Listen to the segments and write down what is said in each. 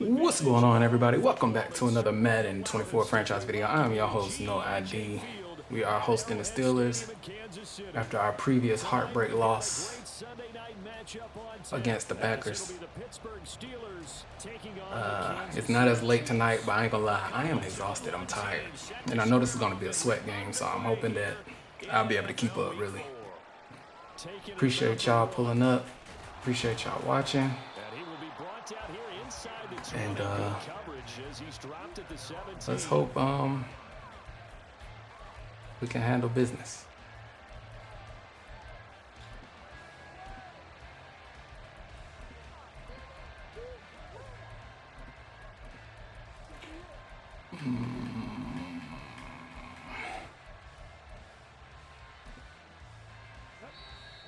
What's going on everybody? Welcome back to another Madden 24 franchise video. I am your host, No ID. We are hosting the Steelers after our previous heartbreak loss against the Packers. Uh, it's not as late tonight, but I ain't gonna lie, I am exhausted, I'm tired. And I know this is gonna be a sweat game, so I'm hoping that I'll be able to keep up really. Appreciate y'all pulling up. Appreciate y'all watching. And uh, let's hope um, we can handle business.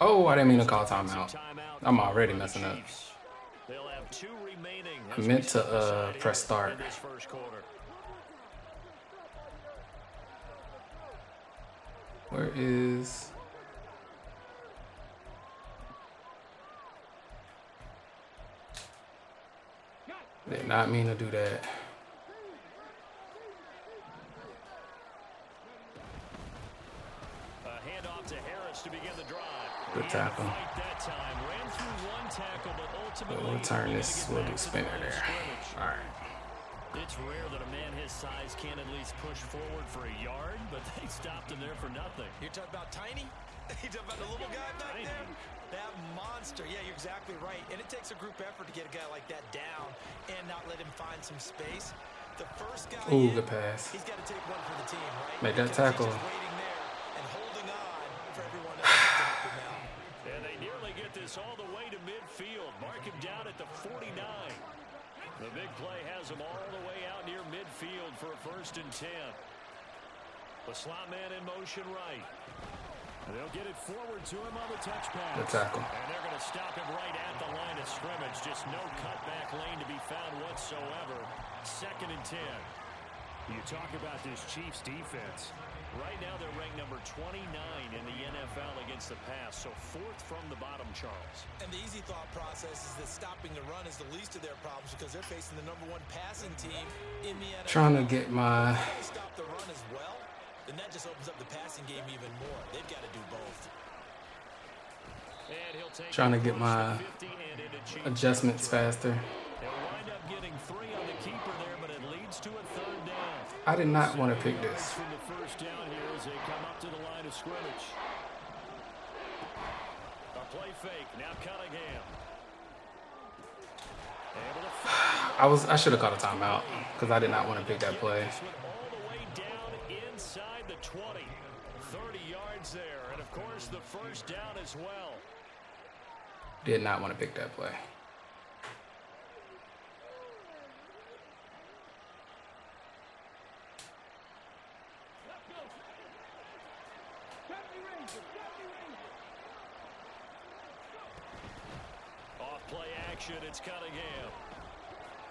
Oh, I didn't mean to call timeout. I'm already messing up. I meant to uh, press start. Where is... Did not mean to do that. Good tackle. We'll return this. We'll do spinner there. All right. It's rare that a man his size can at least push forward for a yard, but they stopped him there for nothing. You're talking about Tiny? you talking about the little guy back Tiny. there? That monster. Yeah, you're exactly right. And it takes a group effort to get a guy like that down and not let him find some space. The first guy Ooh, in, good pass. he's got to take one for the team, right? Make that Because tackle. just waiting there and holding on for everyone else to help him out. And they nearly get this all the way to midfield. Mark him down at the 49. The big play has him all the way out near midfield for a first and 10. The slot man in motion right. And they'll get it forward to him on the touch pass. Good tackle. And they're going to stop him right at the line of scrimmage. Just no cutback lane to be found whatsoever. Second and 10. You talk about this Chiefs defense. Right now they're ranked number 29 in the NFL against the pass, so fourth from the bottom, Charles. And the easy thought process is that stopping the run is the least of their problems because they're facing the number one passing team in the NFL. Trying to get my stop the run as well, then that just opens up the passing game even more. They've got to do both. And he'll take Trying to get my the 50 and into Chiefs adjustments faster. They'll wind up getting three on the keeper there, I did not want to pick this. The first down here as they come up to the line of scrimmage. A play fake. Now Cunningham. I was I should have called a timeout because I did not want to pick that play. This one all the way down inside the 20. 30 yards there. And of course, the first down as well. Did not want to pick that play. Off play action. It's Cunningham.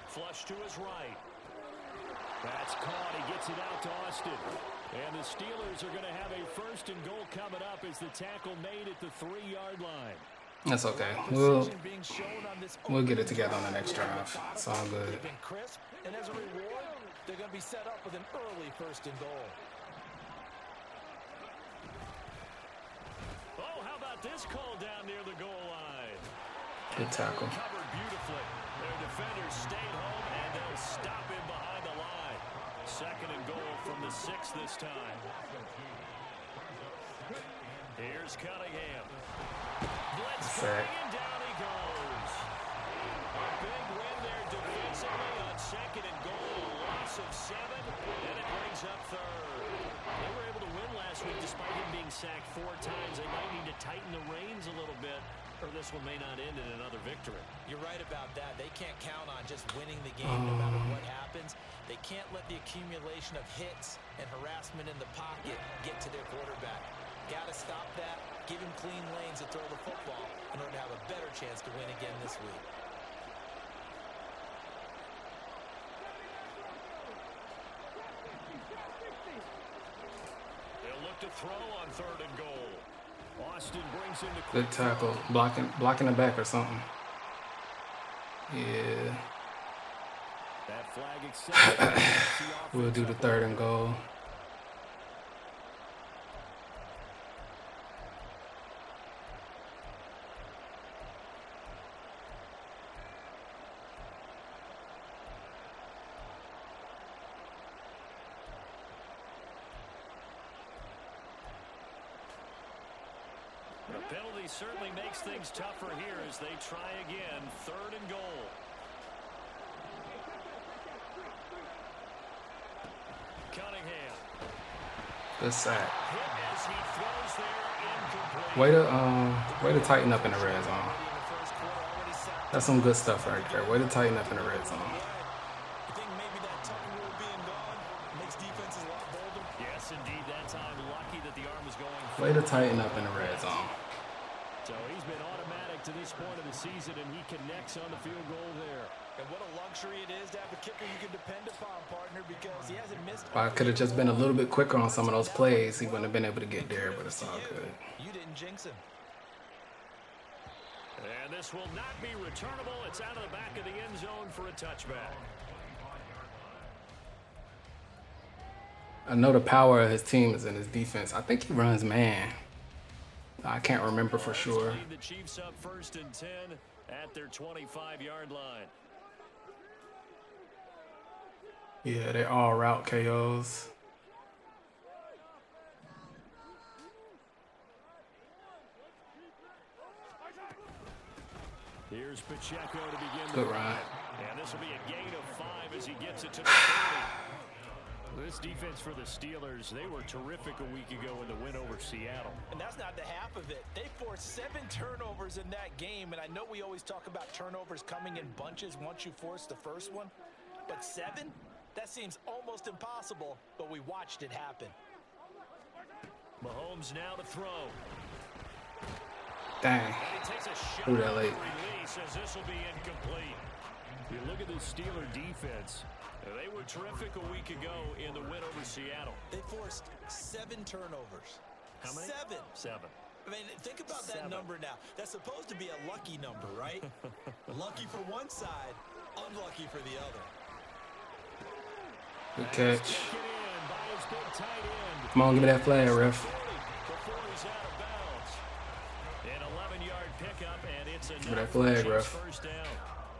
Flush to his right. That's caught. He gets it out to Austin. And the Steelers are going to have a first and goal coming up as the tackle made at the three-yard line. That's okay. We'll Precision being shown on this we'll get it together on the next drive. It's all good. They've been crisp, and as a reward, they're going to be set up with an early first and goal. Oh, how about this call down near the goal line? Good tackle. Their defenders stayed home, and they'll stop him behind the line. Second and goal from the six this time. Here's Cunningham. Blitz coming, and down he goes. A big win there defensively on second and goal. Loss of seven, and it brings up third. They were able to win last week despite him being sacked four times. They might need to tighten the reins a little bit, or this one may not end in another victory. You're right about that. They can't count on just winning the game no matter oh. what happens. They can't let the accumulation of hits and harassment in the pocket get to their quarterback. Got to stop that. Give him clean lanes to throw the football in order to have a better chance to win again this week. They'll look to throw on third and goal. Austin brings in the Good tackle. Blocking blocking the back or something. Yeah. That flag. We'll do the third and goal. The penalty certainly makes things tougher here as they try again. Third and goal. Cunningham. Good sack. Hit as he throws there incomplete. Way to um, way to tighten up in the red zone. In the first quarter, already sacked. That's some good stuff right there. Way to tighten up in the red zone. You think maybe that tucking rule being gone makes defenses a lot bolder? Yes, indeed. That time, lucky that the arm was going. Way to tighten up in the red zone. So he's been automatic to this point of the season, and he connects on the field goal there. And what a luxury it is to have a kicker you can depend upon, partner, because he hasn't missed. If I could have just been a little bit quicker on some of those plays, he wouldn't have been able to get there, but it's all good. You didn't jinx him. And this will not be returnable. It's out of the back of the end zone for a touchback. I know the power of his team is in his defense. I think he runs man. I can't remember for sure. The Chiefs up first and 10 at their 25-yard line. Yeah, they're all route KOs. Here's Pacheco to begin the Good run. And this will be a gain of five as he gets it to the 30. This defense for the Steelers, they were terrific a week ago in the win over Seattle. And that's not the half of it. They forced seven turnovers in that game, and I know we always talk about turnovers coming in bunches once you force the first one, but seven? That seems almost impossible, but we watched it happen. Mahomes now to throw. Dang. He takes a shot Threw that late. release this will be incomplete. You look at the Steeler defense. They were terrific a week ago in the win over Seattle. They forced seven turnovers. How many? Seven. Seven. I mean, think about that Seven. number now. That's supposed to be a lucky number, right? lucky for one side, unlucky for the other. Good catch. Taken in by his big tight end. Come on, give me that flag, ref. 40 before he's out of bounds. An 11-yard pickup, and it's me that for flag, Chiefs ref.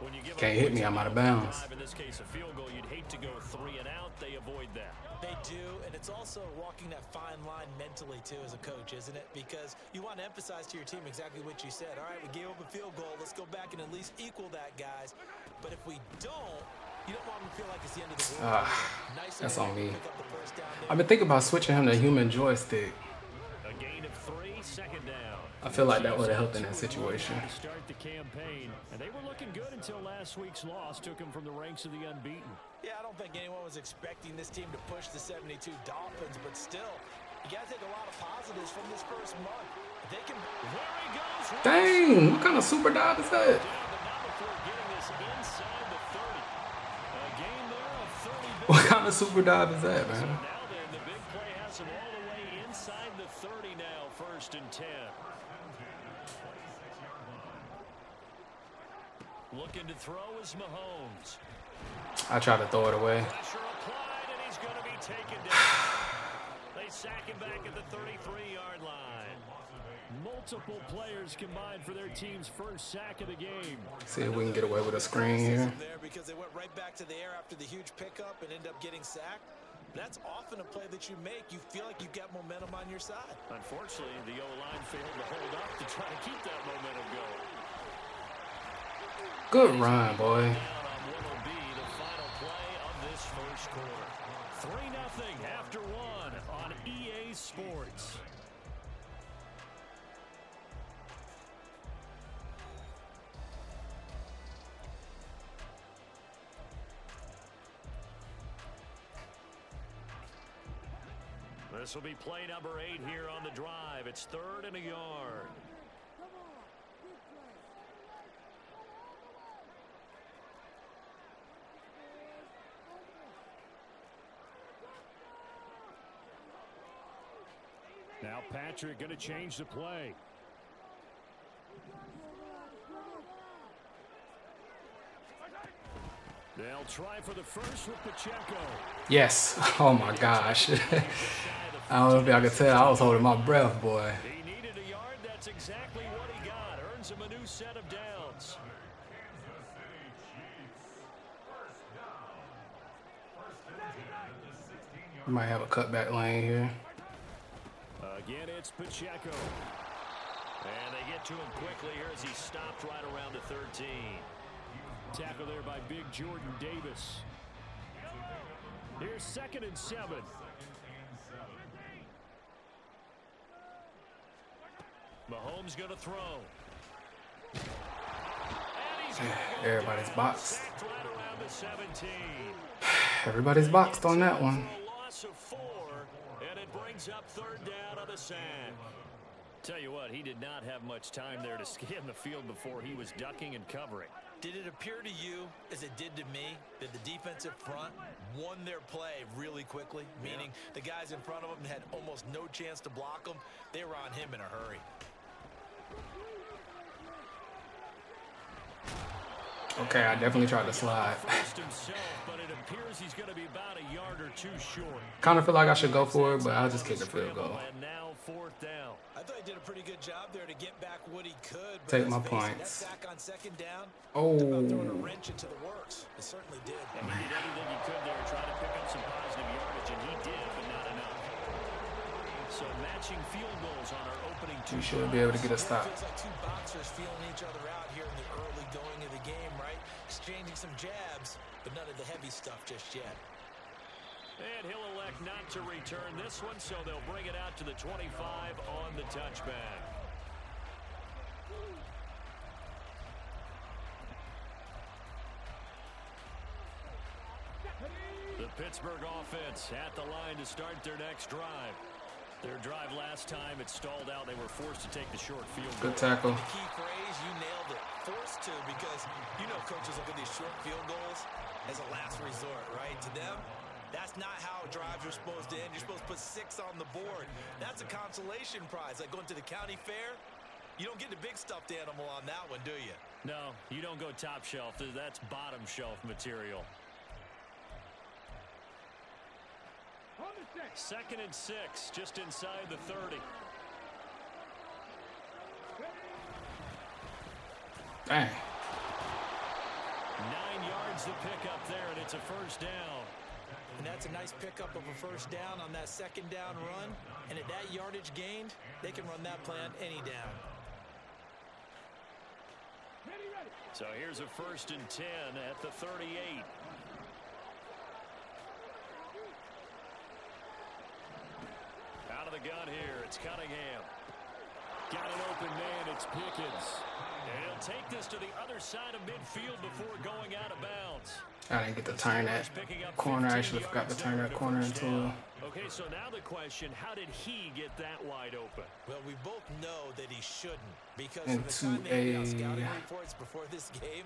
First down. When you give Can't hit me, I'm out of bounds. In this case, a field goal, you'd hate to go three and out. They avoid that. They do, and it's also walking that fine line mentally, too, as a coach, isn't it? Because you want to emphasize to your team exactly what you said. All right, we gave up a field goal. Let's go back and at least equal that, guys. But if we don't, you don't want them to feel like it's the end of the world. Ah, Nice that's of on me. pick up the first down there. I've been thinking about switching him to human joystick. A gain of three, second down. I feel like that would have helped in that situation. Start the campaign, and they were looking good until last week's loss took them from the ranks of the unbeaten. Yeah, I don't think anyone was expecting this team to push the 72 Dolphins, but still, you got to take a lot of positives from this first month. They can. There Dang, what kind of super dive is that? What kind of super dive is that, man? first and 10. Looking to throw is Mahomes. I tried to throw it away. Pressure applied, and he's going to be taken down. They sack him back at the 33-yard line. Multiple players combined for their team's first sack of the game. See if we can get away with a screen here. There because they went right back to the air after the huge pickup and end up getting sacked. That's often a play that you make. You feel like you've got momentum on your side. Unfortunately, the O-line failed to hold up to try to keep that momentum going. Good run, boy. Down on what will be the final play of this first quarter. 3-0 after one on EA Sports. This will be play number eight here on the drive. It's third and a yard. Now Patrick going to change the play. They'll try for the first with Pacheco. Yes. Oh my gosh. I don't know if y'all can tell. I was holding my breath, boy. He needed a yard. That's exactly what he got. Earns him a new set of downs. Might have a cutback lane here. Again, it's Pacheco. And they get to him quickly here as he stopped right around the 13. Tackle there by big Jordan Davis. Here's second and seven. Mahomes going to throw. And gonna go Everybody's boxed. right around the 17. Everybody's boxed on that one. A loss of four, and it brings up third down on the sack. Tell you what, he did not have much time there to scan the field before he was ducking and covering. Did it appear to you, as it did to me, that the defensive front won their play really quickly? Meaning the guys in front of them had almost no chance to block them. They were on him in a hurry. Okay, I definitely tried to slide. A. Kind of feel like I should go for it, but I'll just kick the field goal. Now fourth down. I thought he did a pretty good job there to get back what he could. Take my points. down, Oh. about throwing a wrench into the works. It certainly did. And he did everything he could there, try to pick up some positive yardage, and he did, but not enough. So matching field goals on our opening two We should be able to get a stop. like two boxers feeling each other out here in the early going of the game, right? Exchanging some jabs, but none of the heavy stuff just yet. And he'll elect not to return this one, so they'll bring it out to the 25 on the touchback. The Pittsburgh offense at the line to start their next drive. Their drive last time, it stalled out. They were forced to take the short field goal. Good tackle. The key phrase, you nailed it. Forced to, because you know coaches look at these short field goals as a last resort, right? To them, that's not how drives are supposed to end. You're supposed to put six on the board. That's a consolation prize. Like going to the county fair, you don't get the big stuffed animal on that one, do you? No, you don't go top shelf. That's bottom shelf material. Second and six, just inside the 30. Dang. Nine yards to pick up there, and it's a first down. And that's a nice pickup of a first down on that second down run. And at that yardage gained, they can run that play on any down. So here's a first and 10 at the 38. Out of the gun here, it's Cunningham. Got an open man, it's Pickens. And he'll take this to the other side of midfield before going out of bounds. I didn't get to turn that corner. I should have forgot to turn that corner until. Okay, so now the question, how did he get that wide open? Well, we both know that he shouldn't because Into from the time they gave a scouting reports before this game,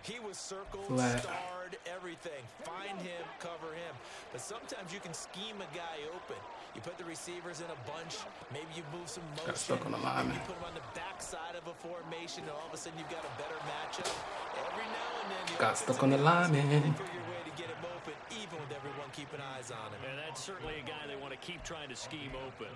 he was circled, flat. starred, everything. Find him, cover him. But sometimes you can scheme a guy open. You put the receivers in a bunch. Maybe you move some motion. Got stuck on the Maybe lineman. you put them on the backside of a formation, and all of a sudden you've got a better matchup. Every now and then, the Got stuck on the guys, lineman. They figure a way to get him open, even with everyone keeping eyes on him. And that's certainly a guy they want to keep trying to scheme open.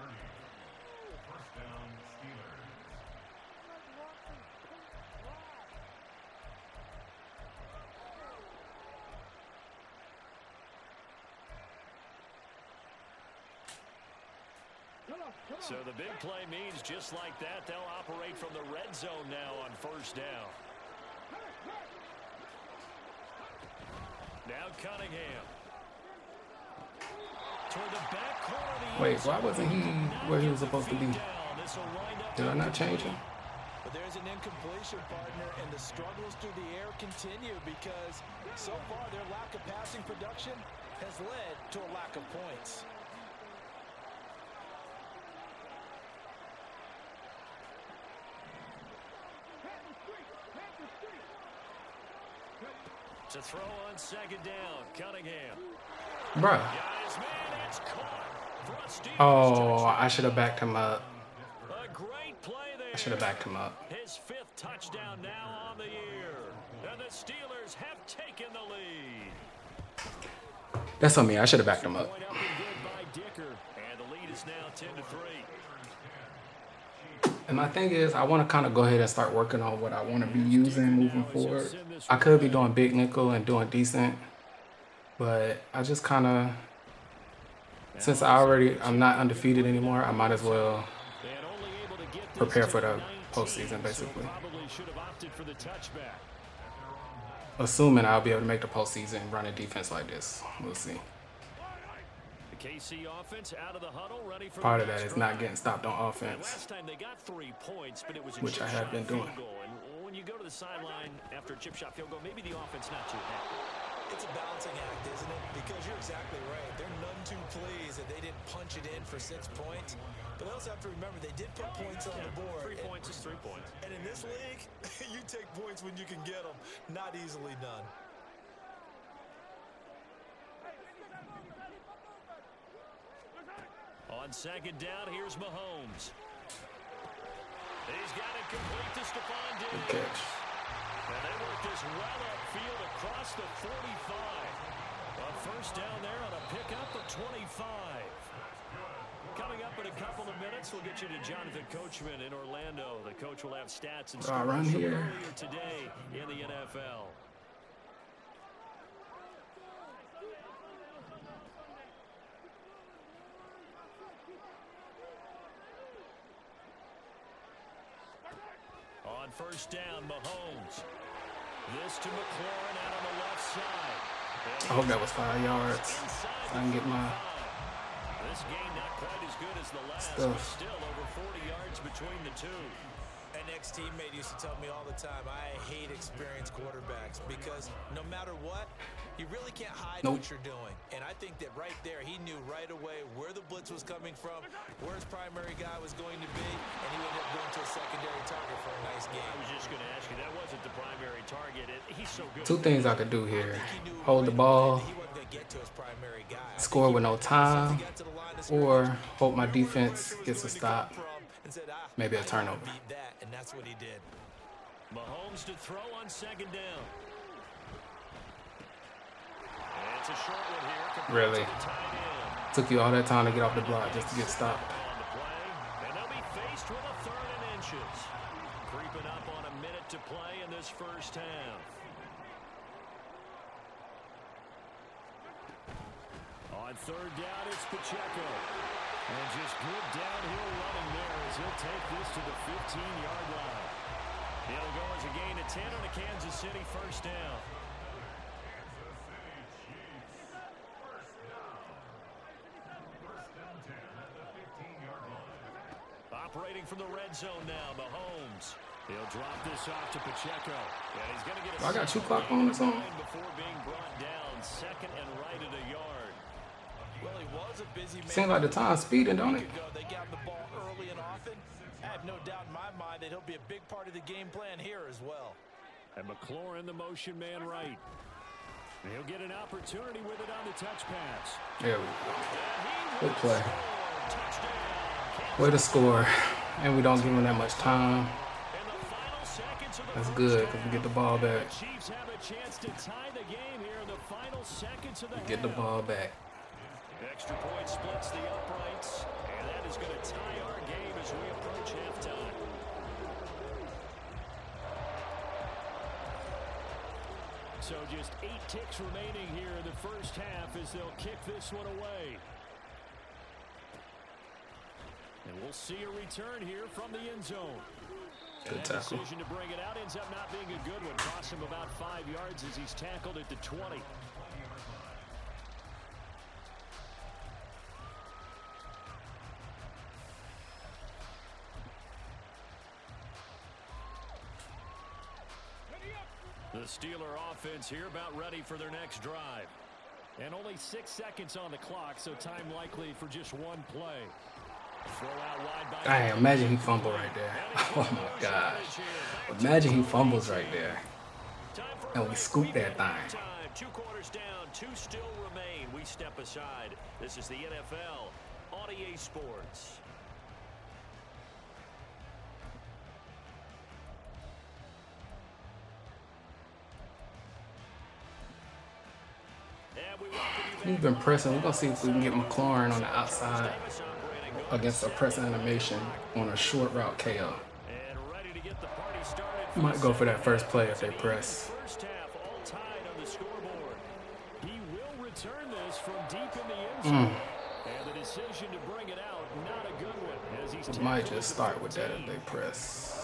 So the big play means just like that, they'll operate from the red zone now on first down. Now Cunningham. Toward the back corner of the Wait, why wasn't he where he was supposed to be? Down. This'll wind up Did I not change him? But there's an incompletion, partner, and the struggles through the air continue because so far their lack of passing production has led to a lack of points. To throw on second down, Cunningham. Bruh. Got his man, it's caught. Thrust deep. Oh, I should have backed him up. A great play there. I should have backed him up. His fifth touchdown now on the year. And the Steelers have taken the lead. That's on me. I should have backed him up. Point up and good by Dicker. And the lead is now 10 to 3. And my thing is, I want to kind of go ahead and start working on what I want to be using moving forward. I could be doing big nickel and doing decent, but I just kind of, since I already, I'm not undefeated anymore, I might as well Prepare for the 19, postseason, so basically. Assuming I'll be able to make the postseason running defense like this. We'll see. Part the huddle ready for part of that is not getting stopped on offense. last time they got three points, but it was Which I have been doing. And when you go to the sideline after a chip shot field goal, maybe the offense not too happy. It's a balancing act, isn't it? Because you're exactly right. They're none too pleased that they didn't punch it in for six points. But they also have to remember they did put points on the board. Three And- points is three points. And in this league, you take points when you can get them. Not easily done. On second down, here's Mahomes. He's got it complete to Stefon Diggs. And they work this well upfield across the 45. A first down there on a pickup of 25. Coming up in a couple of minutes, we'll get you to Jonathan Coachman in Orlando. The coach will have stats and I run from here? earlier today in the NFL. On first down, Mahomes. This to McLaurin out on the left side. I hope that was five yards. Inside I can get my This game not quite as good as the last, Stuff. but still over 40 yards between the two. An ex-teammate used to tell me all the time, I hate experienced quarterbacks because no matter what, you really can't hide Nope. what you're doing. And I think that right there, he knew right away where the blitz was coming from, where his primary guy was going to be, and he ended up going to a secondary target for a nice game. I was just going to ask you, that wasn't the primary target. It, he's so good. two things I could do here: He hold the right away ball, he get to his primary guy. Score with no time, he got to the line of or hope my defense gets a stop. come from, and said, "Ah, Maybe a turnover. and that's what he did. Mahomes to throw on second down. And it's a short one here. complete Really? to the tight end. Took you all that time to get off the block just to get stopped. On the play, and they'll be faced with a third and inches. Creeping up on a minute to play in this first half. On third down, it's Pacheco. And just good downhill running there as he'll take this to the 15-yard line. It'll go as a gain of 10 on a Kansas City first down. Operating from the red zone now, Mahomes. He'll drop this off to Pacheco. And he's going to get a I got two clock gain on of this on. Before being brought down, second and right at a yard. Well, he was a busy man. Seems like the time speeding, don't it? They got the ball early and often. I have no doubt in my mind that he'll be a big part of the game plan here as well. And McLaurin, the motion man right. And he'll get an opportunity with it on the touch pass. There we go. Good play. score. Way to score, and we don't give them that much time. That's good because we get the ball back. The Get the ball back. Extra point splits the uprights, and that is going to tie our game as we approach halftime. So just eight ticks remaining here in the first half as they'll kick this one away. And we'll see a return here from the end zone. Good that tackle. decision to bring it out ends up not being a good one. Costs him about five yards as he's tackled at the 20. The Steeler offense here about ready for their next drive. And only six seconds on the clock, so time likely for just one play. Dang, imagine he fumbled right there. Oh my gosh. Imagine he fumbles right there. And we scoop that thing. Two quarters down, two still remain. We step aside. This is the NFL on EA Sports. We've been pressing. We're going to see if we can get McLaurin on the outside against a press animation on a short route KO. And ready to get the party started. Might go for that first play if they press. First half all tied on the scoreboard. He will return this from deep in the end zone. And the decision to bring it out, not a good one. As he's We might tackled just at the start with that 14. if they press.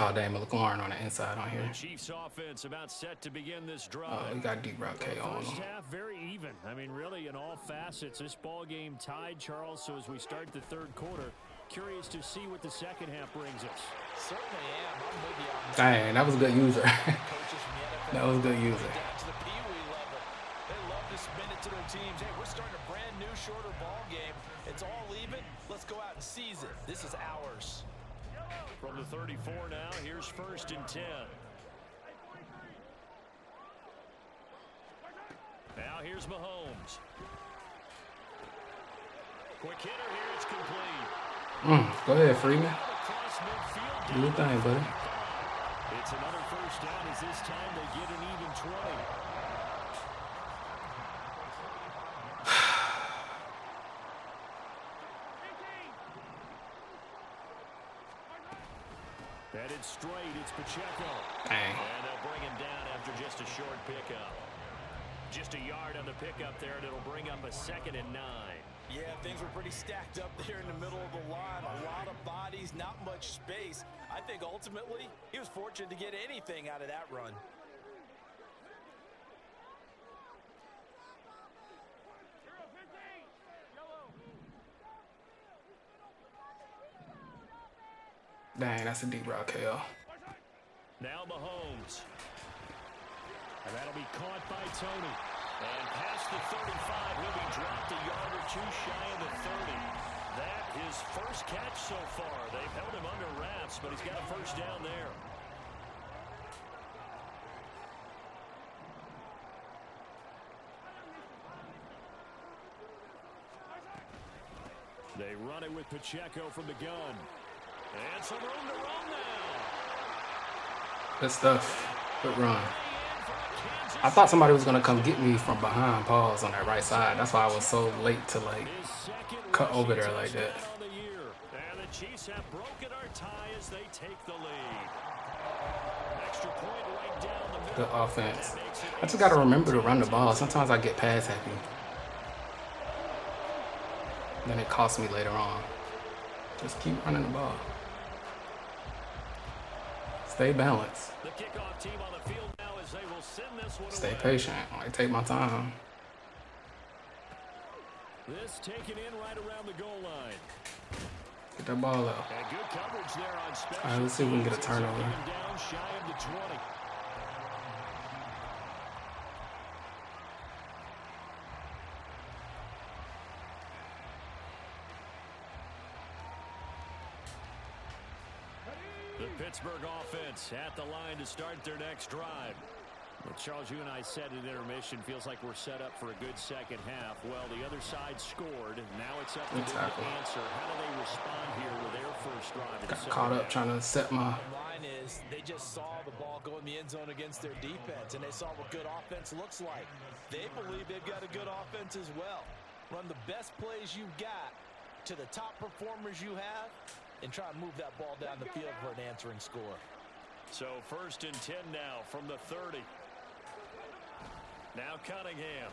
Oh damn, McLaurin on the inside on here. Chiefs offense about set to begin this drive. Oh, we got deep route KO on First him. half very even. I mean, really, in all facets, this ball game tied, Charles. So as we start the third quarter, curious to see what the second half brings us. Certainly am. I'm with you on that. Dang, that was a good user. Coaches from the NFL that was a good user. down to the Pee Wee level. They love to spin it to their teams. Hey, we're starting a brand new, shorter ball game. It's all even. Let's go out and seize it. This is ours. From the 34 now, here's first and 10. Now here's Mahomes. Quick hitter here, it's complete. Mm, go ahead, Freeman. Do your thing, buddy. It's another first down as this time they get an even 20. Headed straight, it's Pacheco. Dang. And they'll bring him down after just a short pickup. Just a yard on the pickup there, and it'll bring up a second and nine. Yeah, things were pretty stacked up there in the middle of the line. A lot of bodies, not much space. I think ultimately he was fortunate to get anything out of that run. Dang, that's a deep route KO. Now Mahomes. And that'll be caught by Tony. And past the 35, he'll be dropped a yard or two shy of the 30. That his first catch so far. They've held him under wraps, but he's got a first down there. They run it with Pacheco from the gun. And some room to run now. Good stuff. Good run. I thought somebody was gonna come get me from behind pause on that right side. That's why I was so late to like cut over there like that. touchdown on the year. And the Chiefs have broken our tie as they take the lead. Extra point right down the middle. good offense. That makes it I just gotta remember to run the ball. Sometimes I get pass happy. Then it costs me later on. Just keep running the ball. Stay balanced. The kickoff team on the field now as they will send this one Stay patient. I take my time. This taken in right around the goal line. Get that ball out. Good coverage there on special All right, let's see if we can get a turnover. The Pittsburgh offense at the line to start their next drive. Well, Charles, you and I said at intermission, feels like we're set up for a good second half. Well, the other side scored. Now it's up to Good them to answer. How do they respond here with their first drive? Got caught up half? trying to set my. Bottom line is they just saw the ball go in the end zone against their defense, and they saw what good offense looks like. They believe they've got a good offense as well. Run the best plays you've got to the top performers you have, and try to move that ball down the field for an answering score. So first and 10 now from the 30. Now Cunningham.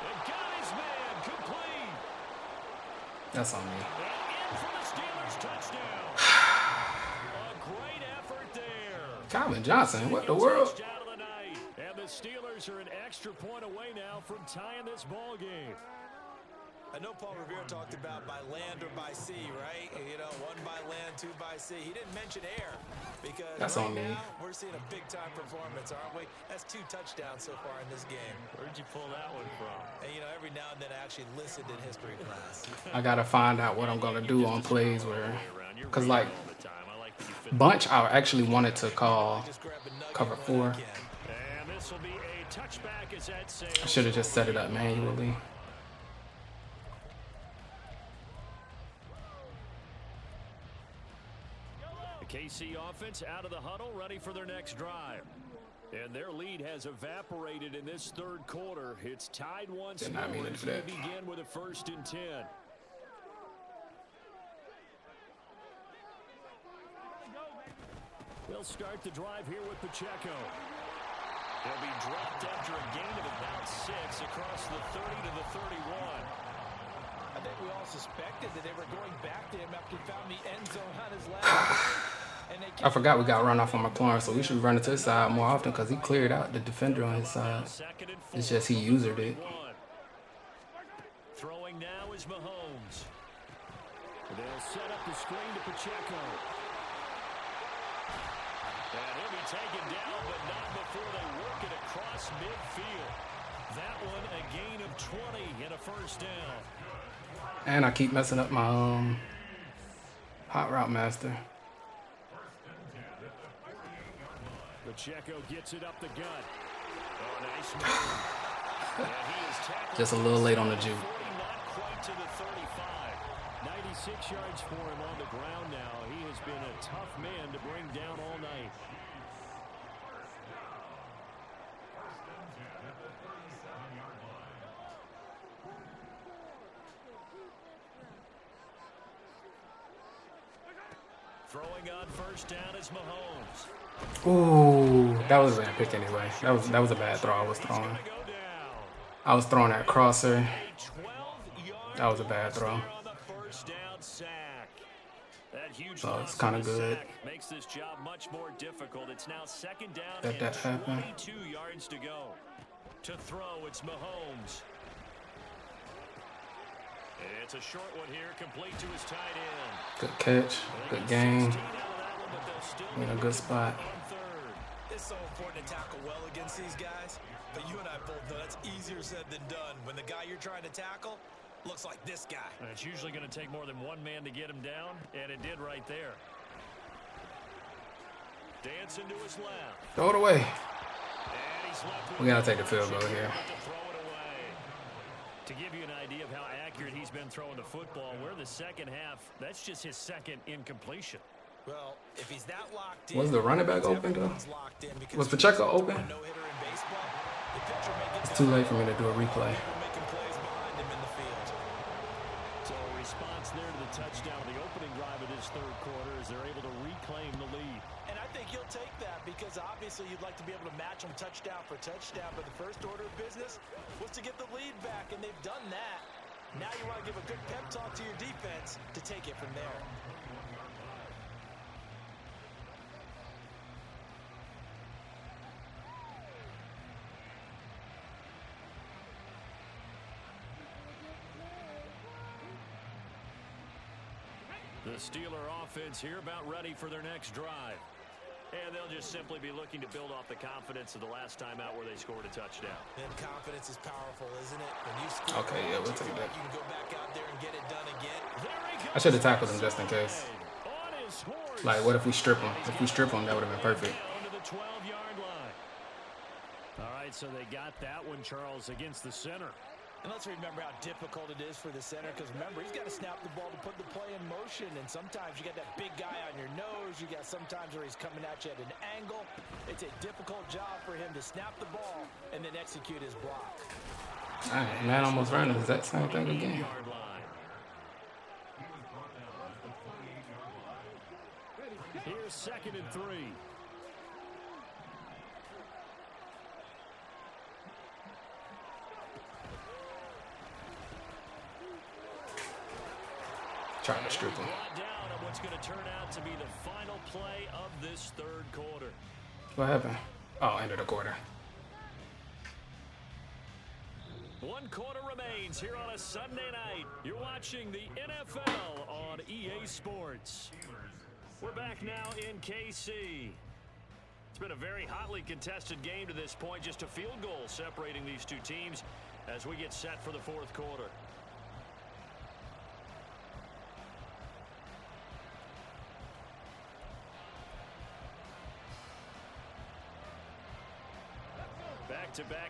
And got his man complete. That's on me. And in for the Steelers touchdown. A great effort there. Calvin Johnson. What the world? the. And the Steelers are an extra point away now from tying this ball game. I know Paul Revere talked about by land or by sea, right? You know, one by land, two by sea. He didn't mention air because That's right on me. now we're seeing a big-time performance, aren't we? That's two touchdowns so far in this game. Where'd you pull that one from? And, you know, every now and then I actually listened in history class. I gotta find out what I'm gonna do on plays where, cause like All the time. I like that you fit bunch, I actually wanted to call Just grab a nugget cover four. I can. And this will be a touchback as that sails. I should have just set it up manually. KC offense out of the huddle, ready for their next drive. And their lead has evaporated in this third quarter. It's tied once Did more not mean to as they begin with a first and ten. They'll start the drive here with Pacheco. He'll be dropped after a gain of about six across the 30 to the 31. I think we all suspected that they were going back to him after he found the end zone on his last play. And they I forgot we got run off on McLaurin, so we should run it to his side more often because he cleared out the defender on his side. Second and four It's just he usered it. Throwing now is Mahomes. They'll set up the screen to Pacheco. And he'll be taken down, but not before they work it across midfield. That one a gain of 20 and a first down. And I keep messing up my um hot route master. Pacheco gets it up the gut. Oh, nice move. And he is tackled Just a little late on the juke. 40, not quite to the 35. 96 yards for him on the ground now. He has been a tough man to bring down all night. Throwing on first down is Mahomes. Ooh, that was a bad pick anyway. That was that was a bad throw I was throwing. I was throwing that crosser. That was a bad throw. That So it's kinda good. Makes this job much more difficult. It's now second down and that happen. Two yards to go. To throw, it's Mahomes. It's a short one here, complete to his tight end. Good catch. Good game. 16 out of that one, but they'll still In a good spot. On third. It's so important to tackle well against these guys. But you and I both know that's easier said than done when the guy you're trying to tackle looks like this guy. And it's usually going to take more than one man to get him down, and it did right there. Dancing to his left. Throw it away. And he's left with We gotta take the field goal here. to throw it away. To give you an idea of how accurate he's been throwing the football, we're the second half. That's just his second incompletion. Well, if he's that locked in, Was the running back open though? in Was if Pacheco open? no-hitter in baseball, the pitcher may get It's too late for me to do a replay. making plays behind him in the field. So a response there to the touchdown, the opening drive of this third quarter, as they're able to reclaim the lead. And I think he'll take that because obviously you'd like to be able to match them touchdown for touchdown, but the first order of business was to get the lead back, and they've done that. Now you want to give a good pep talk to your defense to take it from there. The Steeler offense here about ready for their next drive. And they'll just simply be looking to build off the confidence of the last time out where they scored a touchdown. And confidence is powerful, isn't it? When you score Okay, yeah, we'll you take that. You can go back out there and get it done again. I should have tackled him just in case. on his horse. Like, what if we strip him? If we strip him, that would have been perfect. Down to the 12-yard line. All right, so they got that one, Charles, against the center. And let's remember how difficult it is for the center because remember, he's got to snap the ball to put the play in motion. And sometimes you got that big guy on your nose. You got sometimes where he's coming at you at an angle. It's a difficult job for him to snap the ball and then execute his block. Dang, man almost ran the exact same thing again. Here's second and three. Trying to strip him. Brought down on what's going to turn out to be the final play of this third quarter. What happened? Oh, end of the quarter. One quarter remains here on a Sunday night. You're watching the NFL on EA Sports. We're back now in KC. It's been a very hotly contested game to this point, just a field goal separating these two teams as we get set for the fourth quarter.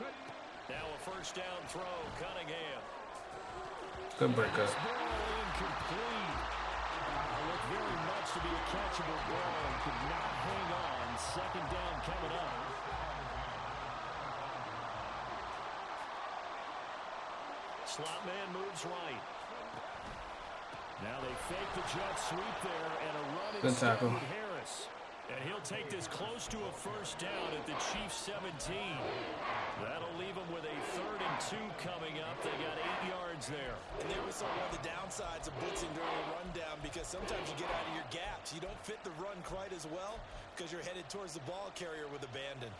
Now a first down throw, Cunningham. Good breakup. Uh, incomplete. Looked very much to be a catchable ball and could not hang on. Second down coming up. Slot man moves right. Now they fake the jet sweep there and a run Good tackle. Harris. And he'll take this close to a first down at the Chiefs 17. That'll leave them with a third and two coming up. They got eight yards there. And there we saw one of the downsides of blitzing during a rundown because sometimes you get out of your gaps. You don't fit the run quite as well because you're headed towards the ball carrier with abandon.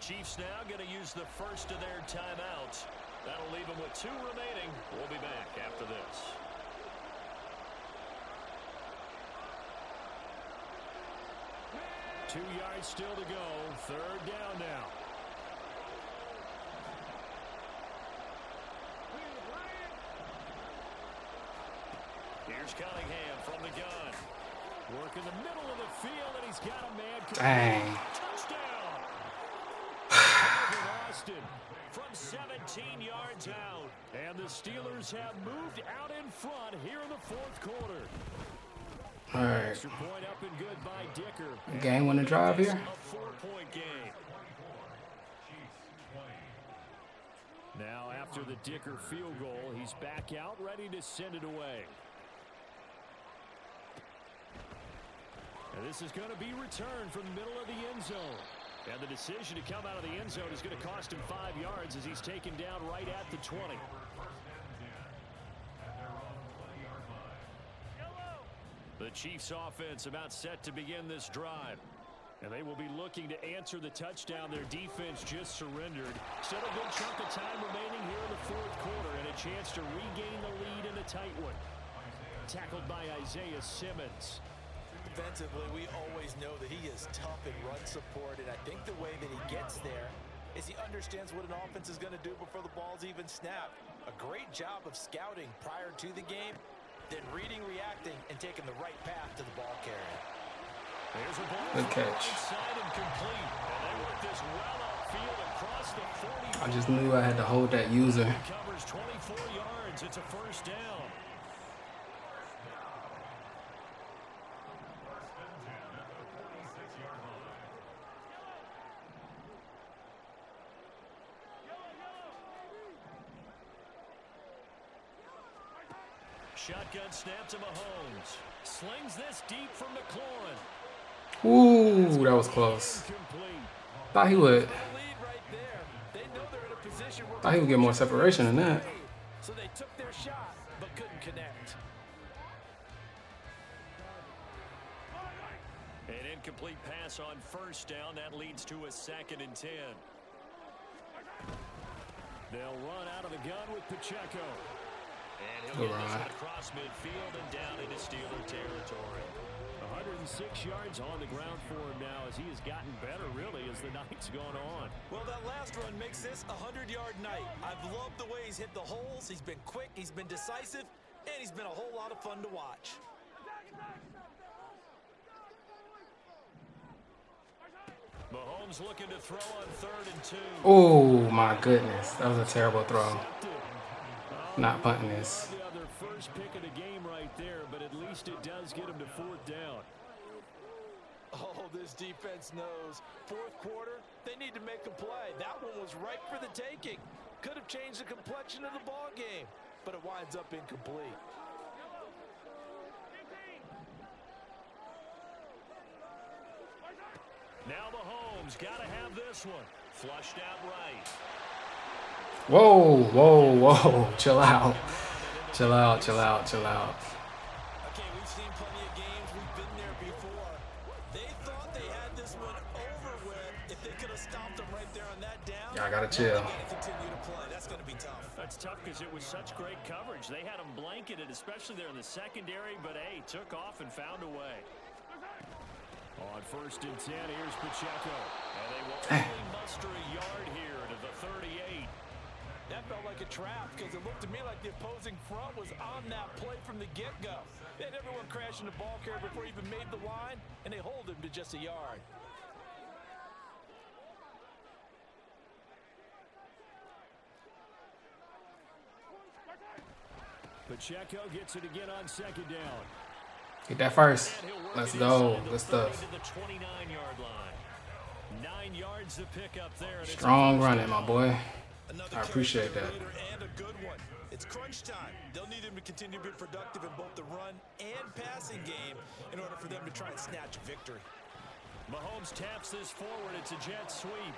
Chiefs now going to use the first of their timeouts. That'll leave them with two remaining. We'll be back after this. Two yards still to go. Third down now. Here's Cunningham from the gun. Work in the middle of the field, and he's got a man. Dang. Touchdown. Calvin Austin from 17 yards out. And the Steelers have moved out in front here in the fourth quarter. All right. Extra point up and good. Game winning drive here. A four-point game. Now after the Dicker field goal, he's back out ready to send it away. And this is going to be returned from the middle of the end zone. And the decision to come out of the end zone is going to cost him five yards as he's taken down right at the 20. The Chiefs offense about set to begin this drive. And they will be looking to answer the touchdown their defense just surrendered. Still a good chunk of time remaining here in the fourth quarter and a chance to regain the lead in a tight one. Tackled by Isaiah Simmons. Defensively, we always know that he is tough in run support, and I think the way that he gets there is he understands what an offense is going to do before the ball's even snapped. A great job of scouting prior to the game, then reading, reacting, and taking the right path to the ball carrier. There's a ball Good catch. inside and complete. And they work this well upfield across the 40. I just knew I had to hold that user. Covers 24 yards. It's a first down. Shotgun snap to Mahomes. Slings this deep from McLaurin. Ooh, that was close. Thought he would. Lead right there. They know they're in a position where Thought he would get more separation than that. So they took their shot, but couldn't connect. An incomplete pass on first down. That leads to a second and 10. They'll run out of the gun with Pacheco. And he'll Good get this one across midfield and down into Steeler territory. 106 yards on the ground for him now as he has gotten better, really, as the night's gone on. Well, that last run makes this a 100-yard night. I've loved the way he's hit the holes. He's been quick, he's been decisive, and he's been a whole lot of fun to watch. Mahomes looking to throw on third and two. Oh my goodness, that was a terrible throw. Not punting this. The first pick of the game right there, but at least it does get him to fourth down. Oh, this defense knows. Fourth quarter, they need to make a play. That one was right for the taking. Could have changed the complexion of the ball game, but it winds up incomplete. Now Mahomes got to have this one. Flushed out right. Whoa, whoa, whoa. Chill out. Chill out, chill out, chill out. Okay, we've seen plenty of games. We've been there before. They thought they had this one over with. If they could have stopped them right there on that down, Y'all gotta chill. They gotta continue to play. That's going to be tough. That's tough because it was such great coverage. They had them blanketed, especially there in the secondary, but hey, took off and found a way. On first and 10, here's Pacheco. And they will only muster a yard here to the 38. That felt like a trap because it looked to me like the opposing front was on that play from the get-go. They had everyone crashing the ball carrier before he even made the line, and they hold him to just a yard. Pacheco gets it again on second down. Get that first. And he'll work Let's go. Good stuff. to the 29-yard line. Nine yards to pick up there. and it's a Strong running, my boy. Another I appreciate that. And a good one. It's crunch time. They'll need him to continue to be productive in both the run and passing game in order for them to try and snatch victory. Mahomes taps this forward. It's a jet sweep.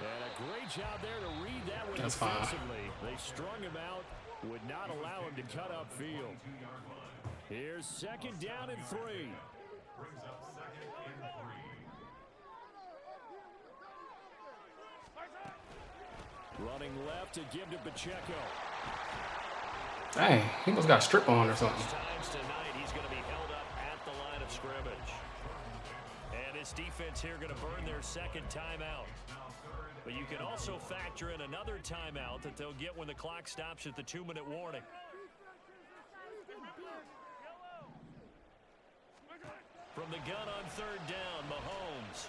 And a great job there to read that one That's fine. defensively. They strung him out, would not allow him to cut up field. Here's second down and three. Running left to give to Pacheco. Dang, he must got a strip on or something. Tonight, he's going to be held up at the line of scrimmage. And his defense here going to burn their second timeout. But you can also factor in another timeout that they'll get when the clock stops at the two-minute warning. From the gun on third down, Mahomes.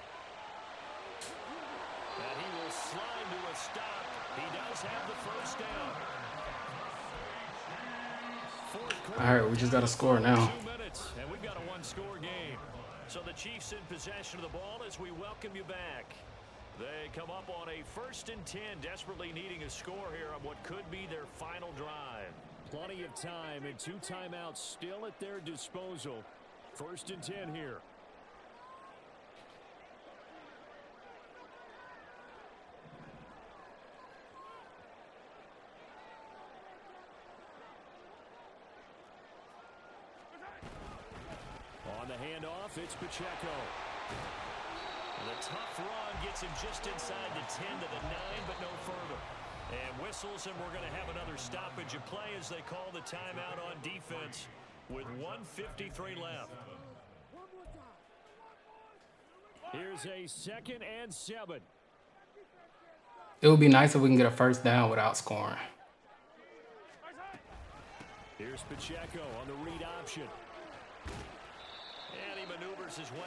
And he will slide to a stop. He does have the first down. All right, we just got to score now. Two minutes, and we've got a one-score game. So the Chiefs in possession of the ball as we welcome you back. They come up on a first and 10, desperately needing a score here on what could be their final drive. Plenty of time and two timeouts still at their disposal. First and 10 here. Handoff, it's Pacheco. The tough run gets him just inside the 10 to the 9, but no further. And whistles, and we're going to have another stoppage of play as they call the timeout on defense with 153 left. Here's a second and seven. It would be nice if we can get a first down without scoring. Here's Pacheco on the read option. And he maneuvers his way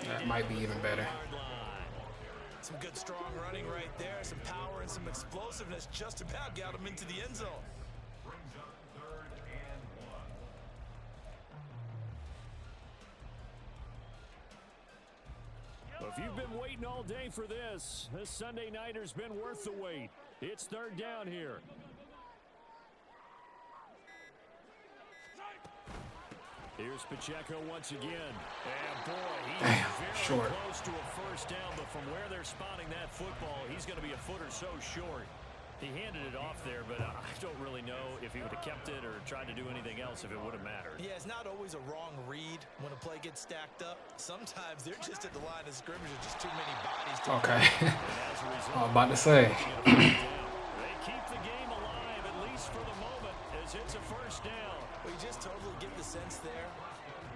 That might be even better. Some good strong running right there, some power and some explosiveness just about got him into the end zone. If you've been waiting all day for this, this Sunday nighter's been worth the wait. It's third down here. Here's Pacheco once again. And boy, he's Damn, very short. close to a first down, but from where they're spotting that football, he's going to be a foot or so short. He handed it off there, but uh, I don't really know if he would have kept it or tried to do anything else if it would have mattered. Yeah, it's not always a wrong read when a play gets stacked up. Sometimes they're just at the line of scrimmage. There's just too many bodies to Okay. And as I was about to say. Moment, it's a first down. We just totally get the sense there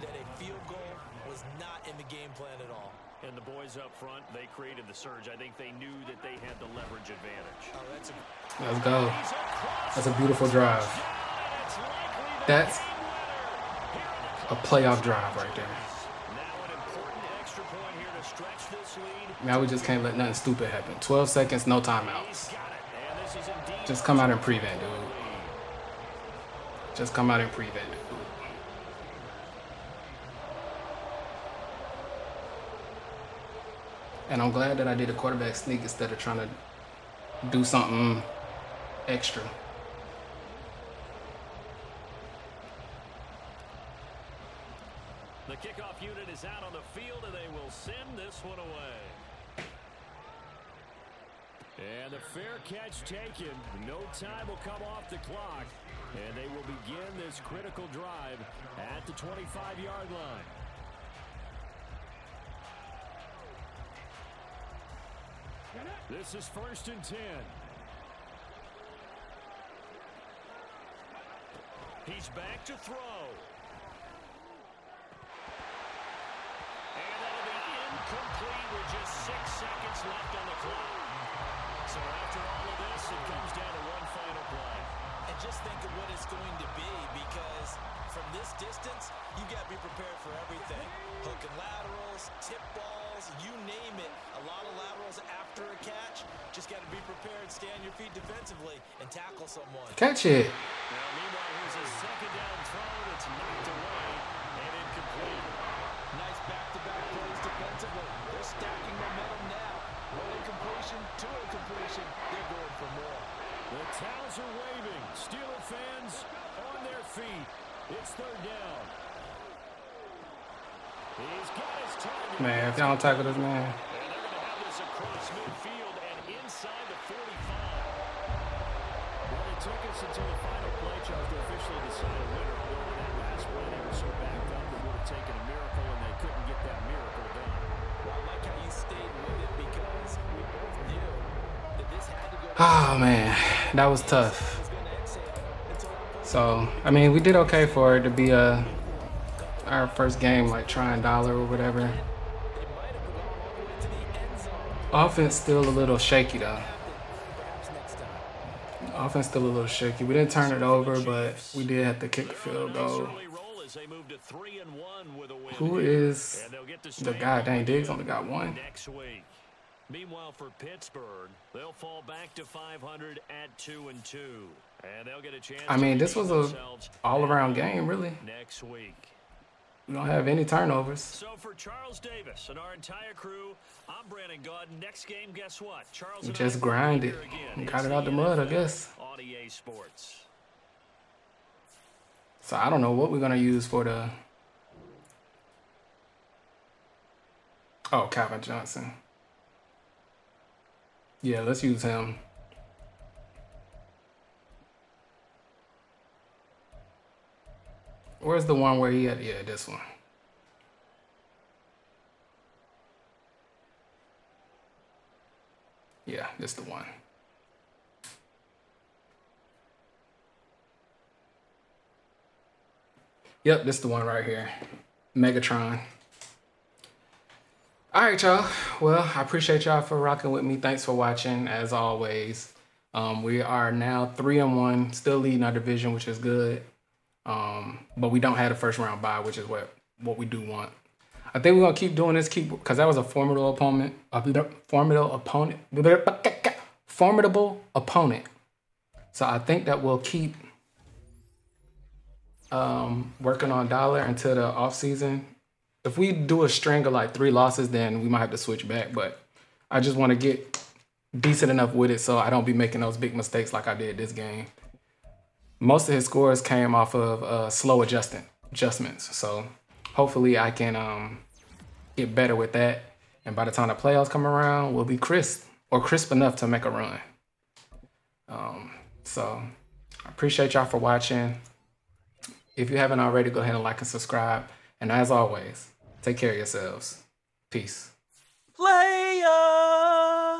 that a field goal was not in the game plan at all. And the boys up front, they created the surge. I think they knew that they had the leverage advantage. Oh, that's a Let's go. That's a beautiful drive. and it's likely the That's game winner. Here in the a playoff drive right there. Now an important extra point here to stretch this lead. Now we just can't let nothing stupid happen. 12 seconds, no timeouts. got it. And this is indeed Just come out and prevent, dude. Just come out and prevent, dude. And I'm glad that I did a quarterback sneak instead of trying to do something extra. The kickoff unit is out on the field, and they will send this one away. And the fair catch taken. No time will come off the clock. And they will begin this critical drive at the 25-yard line. This is first and 10. He's back to throw. And that'll be incomplete with just six seconds left on the clock. So after all of this, it comes down to one final play. And just think of what it's going to be because from this distance, you got to be prepared for everything. Hook and laterals, tip balls, you name it. A lot of laterals after a catch. Just got to be prepared, stay on your feet defensively, and tackle someone. Catch it. Now, meanwhile, here's a second down throw that's knocked away and incomplete. Nice back-to-back plays defensively. They're stacking momentum now. One incompletion, two incompletion. They're going for more. The towels are waving. Steeler fans on their feet. It's third down. He's got his target. Man, if y'all don't tackle this man. They're going to have this across midfield and inside the 45. Well, it took us until the final play, Charles, to officially decide a winner. Although that last play, they were so backed up, it would have taken a miracle, and they couldn't get that miracle done. Oh man, that was tough. So I mean, we did okay for it to be a our first game, like trying dollar or whatever. Offense still a little shaky though. Offense still a little shaky. We didn't turn it over, but we did have to kick the field goal. Who is And they'll get to the guy? Dang, Diggs only got one. Next week. Meanwhile, for Pittsburgh, they'll fall back to 500 at two and two, and they'll get a chance. I mean, this was a all-around game, really. next week. We don't have any turnovers. So for Charles Davis and our entire crew, I'm Brandon. Next game, guess what? Charles just I will be grinded here again. and It's got it out the mud, I guess. On EA Sports. So I don't know what we're gonna use for the. Oh, Calvin Johnson. Yeah, let's use him. Where's the one where he had? Yeah, this one. Yeah, this the one. Yep, this is the one right here. Megatron. All right, y'all. Well, I appreciate y'all for rocking with me. Thanks for watching, as always. Um, we are now three and one, still leading our division, which is good. Um, but we don't have a first round bye, which is what what we do want. I think we're gonna keep doing this, keep because that was a formidable opponent, a formidable opponent, formidable opponent. So I think that we'll keep um, working on dollar until the off season. If we do a string of like three losses, then we might have to switch back. But I just want to get decent enough with it so I don't be making those big mistakes like I did this game. Most of his scores came off of uh, slow adjusting adjustments. So hopefully I can um, get better with that. And by the time the playoffs come around, we'll be crisp or crisp enough to make a run. Um, so I appreciate y'all for watching. If you haven't already, go ahead and like and subscribe. And as always, take care of yourselves. Peace. Player!